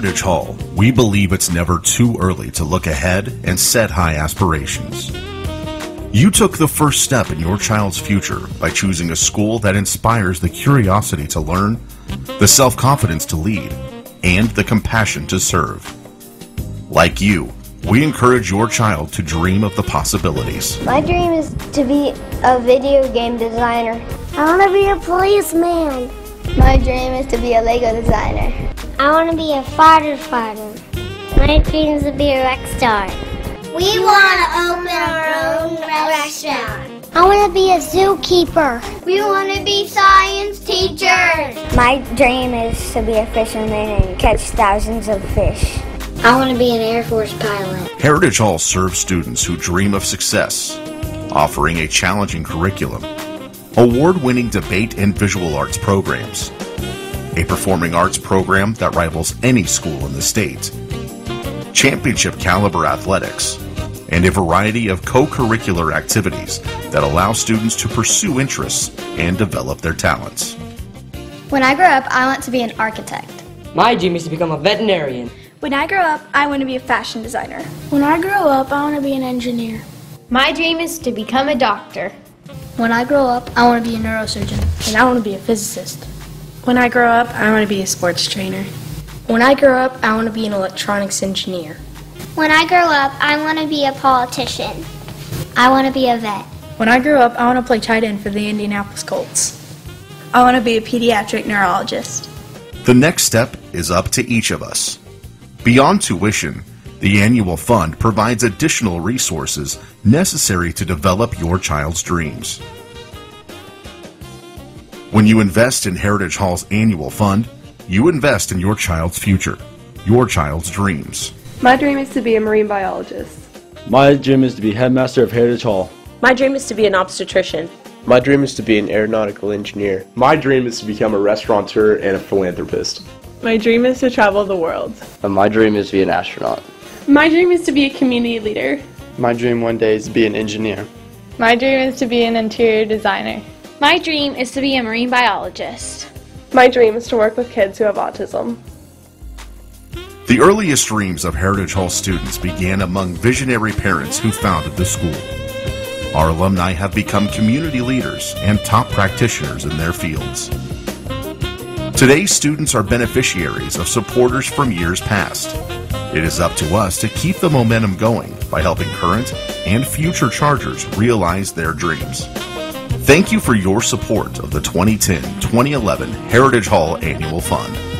Heritage Hall, we believe it's never too early to look ahead and set high aspirations. You took the first step in your child's future by choosing a school that inspires the curiosity to learn, the self confidence to lead, and the compassion to serve. Like you, we encourage your child to dream of the possibilities. My dream is to be a video game designer. I want to be a policeman. My dream is to be a Lego designer. I want to be a fighter fighter. My dream is to be a rock star. We want to open our own restaurant. I want to be a zookeeper. We want to be science teachers. My dream is to be a fisherman and catch thousands of fish. I want to be an Air Force pilot. Heritage Hall serves students who dream of success, offering a challenging curriculum, award winning debate and visual arts programs, a performing arts program that rivals any school in the state, championship caliber athletics, and a variety of co curricular activities that allow students to pursue interests and develop their talents. When I grow up, I want to be an architect. My dream is to become a veterinarian. When I grow up, I want to be a fashion designer. When I grow up, I want to be an engineer. My dream is to become a doctor. When I grow up, I want to be a neurosurgeon. And I want to be a physicist. When I grow up, I want to be a sports trainer. When I grow up, I want to be an electronics engineer. When I grow up, I want to be a politician. I want to be a vet. When I grow up, I want to play tight end for the Indianapolis Colts. I want to be a pediatric neurologist. The next step is up to each of us. Beyond tuition, the annual fund provides additional resources necessary to develop your child's dreams. When you invest in Heritage Hall's annual fund, you invest in your child's future, your child's dreams. My dream is to be a marine biologist. My dream is to be headmaster of Heritage Hall. My dream is to be an obstetrician. My dream is to be an aeronautical engineer. My dream is to become a restaurateur and a philanthropist. My dream is to travel the world. And my dream is to be an astronaut. My dream is to be a community leader. My dream one day is to be an engineer. My dream is to be an interior designer. My dream is to be a marine biologist. My dream is to work with kids who have autism. The earliest dreams of Heritage Hall students began among visionary parents who founded the school. Our alumni have become community leaders and top practitioners in their fields. Today's students are beneficiaries of supporters from years past. It is up to us to keep the momentum going by helping current and future Chargers realize their dreams. Thank you for your support of the 2010 2011 Heritage Hall Annual Fund.